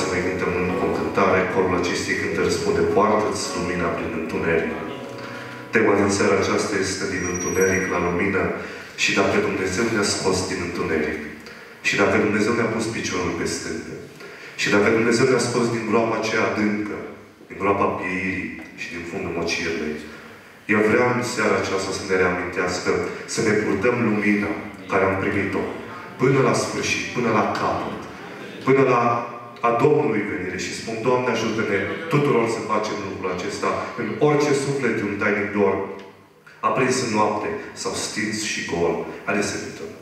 să ne gândim în cântare, corul acestei cântări răspunde Poartă-ți lumina prin întuneric. Tema din seara aceasta este din întuneric la lumină și dacă Dumnezeu ne-a scos din întuneric și dacă Dumnezeu ne-a pus piciorul pe stâlpe și dacă Dumnezeu ne-a scos din groapa aceea adâncă, din groapa pieirii și din fundul mocirlei, eu vreau în seara aceasta să ne reamintească, să ne purtăm lumina care am primit-o până la sfârșit, până la capăt, până la a Domnului venire și spun, Doamne, ajută-ne tuturor să facem lucrul acesta în orice suflet un tainic dor aprins în noapte sau stins și gol. Haideți să uităm.